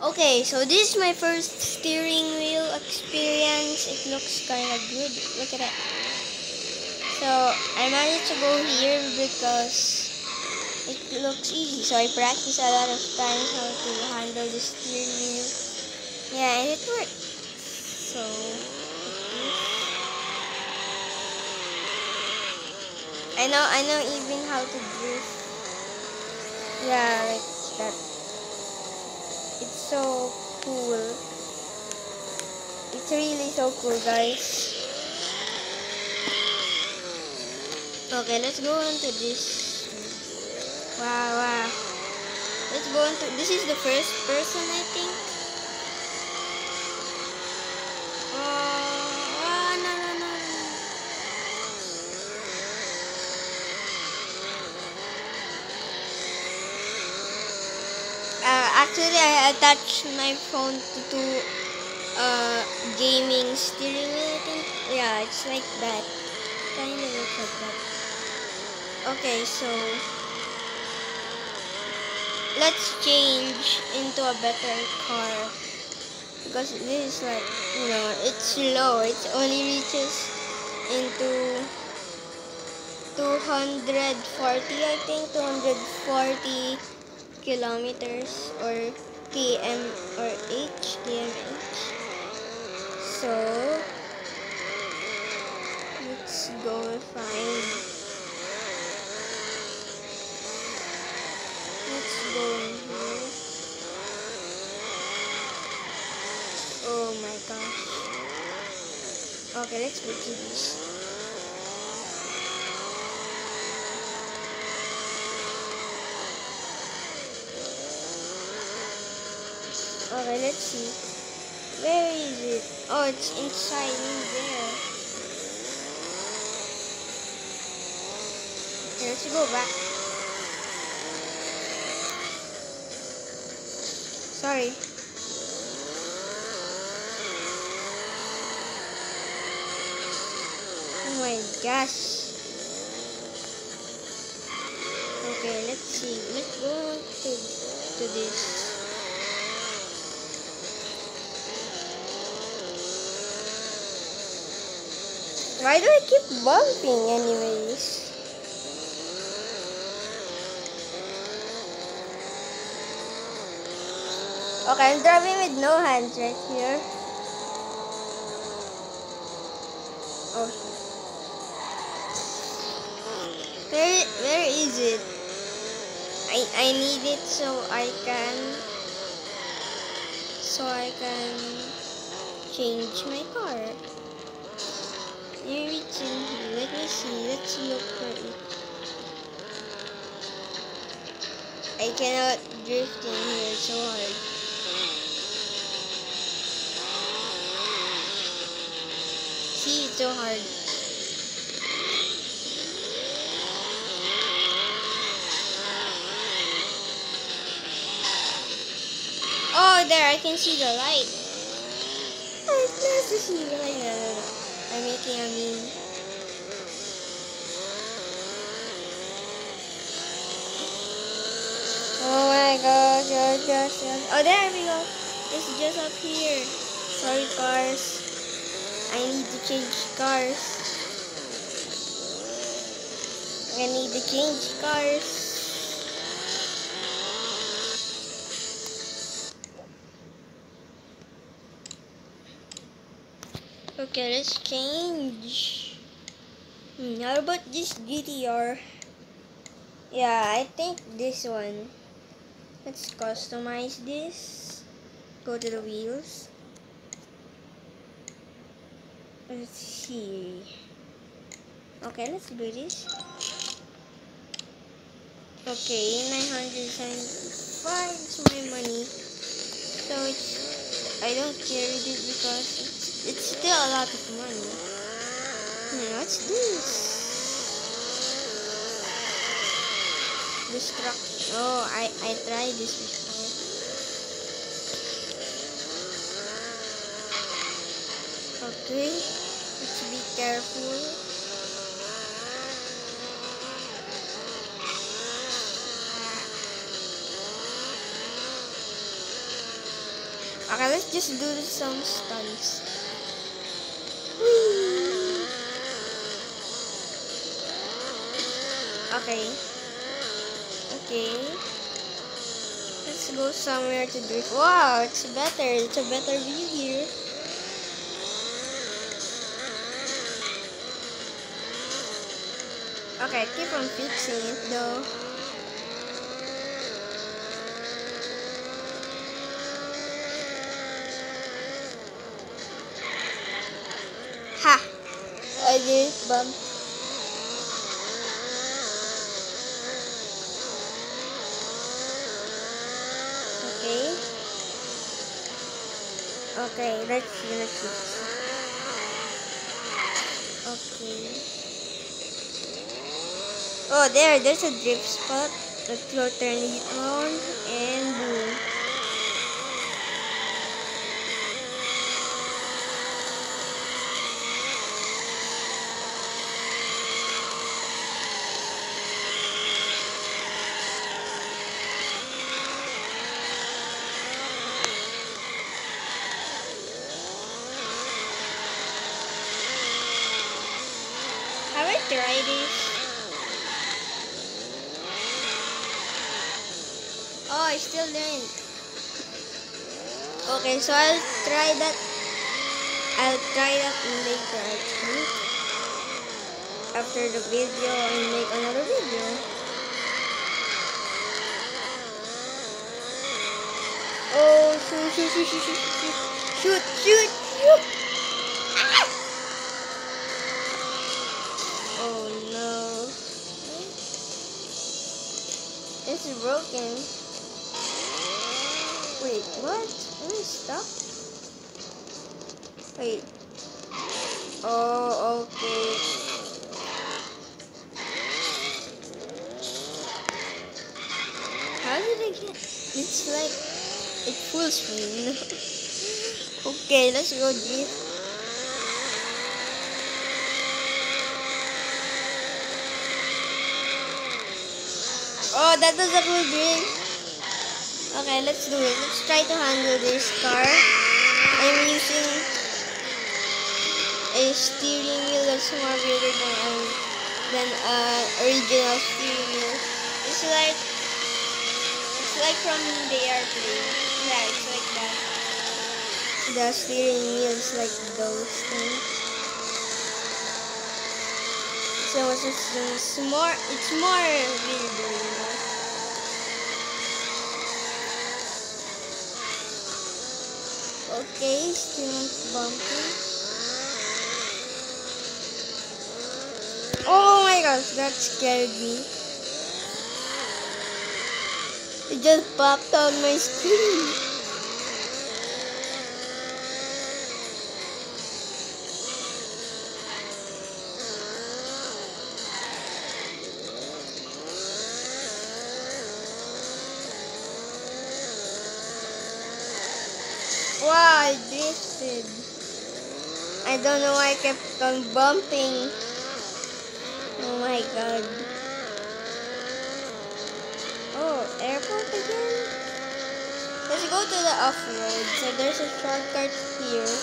Okay, so this is my first steering wheel experience. It looks kind of good. Look at that. So I managed to go here because it looks easy. So I practice a lot of times how to handle the steering wheel. Yeah, and it works. So I know I know even how to drift. Yeah, like that. It's so cool. It's really so cool, guys. Okay, let's go into this. Wow, wow. Let's go into this is the first person, I think. Oh, ah, no, no, no. Uh, attached my phone to, to uh, gaming steering wheel, I think. Yeah, it's like that. Kind of looks like that. Okay, so let's change into a better car because this is like you know it's slow. It only reaches into 240, I think 240 kilometers or km or h. So let's go find Let's go in here. Oh my gosh. Okay, let's go to Okay, let's see. Where is it? Oh, it's inside in there. Okay, let's go back. Sorry. Oh my gosh. Okay, let's see. Let's go to, to this. Why do I keep bumping anyways? Okay, I'm driving with no hands right here. Oh. Where, where is it? I, I need it so I can so I can change my car. In here. Let me see. Let's look for it. I cannot drift in here. So hard. See, it's so hard. Oh, there, I can see the light. It's nice to see the light. No, no, no. I'm making a meme. Oh my god, gosh, gosh, gosh. Oh, there we go. It's just up here. Sorry, cars. I need to change cars. I need to change cars. Okay, let's change. Hmm, how about this GTR? Yeah, I think this one. Let's customize this. Go to the wheels. Let's see. Okay, let's do this. Okay, 975 is my money. So it's, I don't care with it because it's, still a lot of money. What's this? Destruction. Oh, I, I tried this before. Okay, let's be careful. Okay, let's just do some stunts. Okay. Okay. Let's go somewhere to drift. Wow, it's better. It's a better view here. Okay, keep on fixing it though. Ha! I did bump. Okay. Okay, let's see, let's see. Okay. Oh, there, there's a drip spot. Let's go turn it on and boom. I? Oh, I still didn't. Okay, so I'll try that. I'll try that later actually. After the video, I'll make another video. Oh, shoot, shoot, shoot, shoot, shoot, shoot, shoot, shoot. This is broken. Wait, what? Let me stop. Wait. Oh, okay. How did I get? It's like it full screen. okay, let's go deep. Oh, that was a cool green. Okay, let's do it. Let's try to handle this car. I'm using a steering wheel that's more bigger than um, than uh, original steering wheel. It's like it's like from the airplane. Yeah, it's like that. The steering wheel is like those things. So it's, it's more it's more visible, you know. Okay, still bumping. Oh my gosh, that scared me. It just popped on my screen. I drifted. I don't know why I kept on bumping. Oh my god. Oh, airport again? Let's go to the off-road. So there's a shortcut here.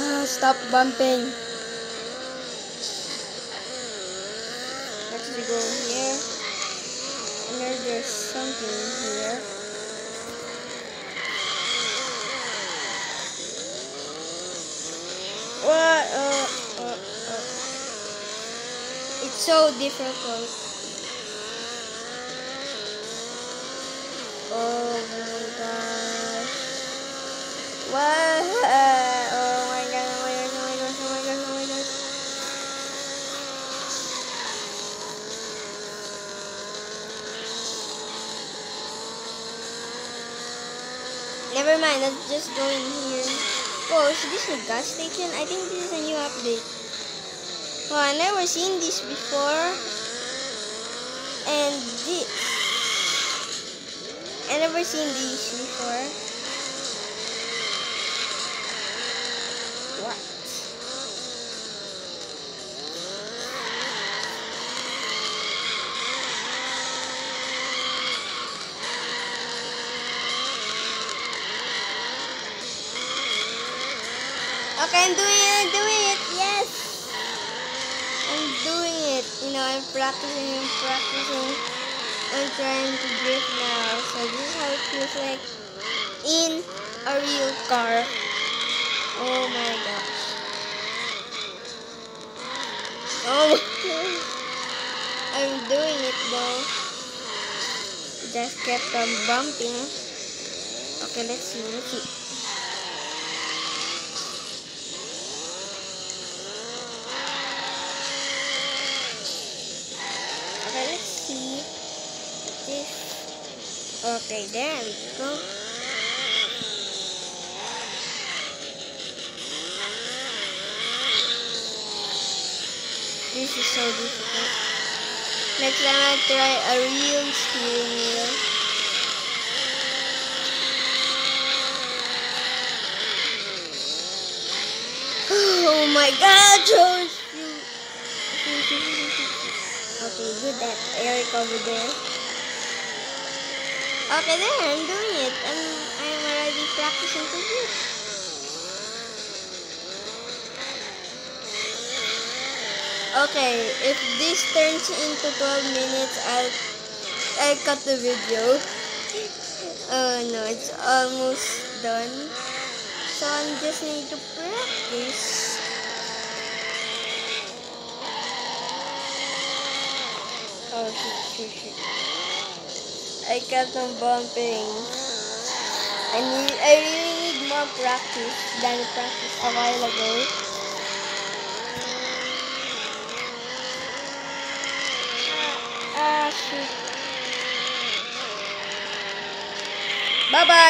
Ah, stop bumping. Let's go here. And there's something here. What? Uh, uh, uh. It's so difficult. Oh my gosh. What? Oh my god, oh my gosh, oh my gosh, oh my gosh, oh my gosh. Never mind, let's just go in here. Oh, is this a gas station? I think this is a new update. Well, I never seen this before. And this. I never seen this before. What? Okay, I'm doing You know, I'm practicing, I'm practicing. I'm trying to drift now. So this is how it feels like in a real car. Oh my gosh. Oh. I'm doing it though. Just kept on bumping. Okay, let's see, let's see. Okay, let's see Okay, there we go. This is so difficult. Next time I'll try a real steering wheel. Oh my god, George! Okay, good that Eric over there. Okay, there, I'm doing it. I'm, I'm already practicing to do Okay, if this turns into 12 minutes, I'll, I'll cut the video. oh no, it's almost done. So I just need to practice. Oh shoot, shoot, shoot. I kept on bumping. I need I really need more practice than practice a while ago. Ah, shoot. Bye bye.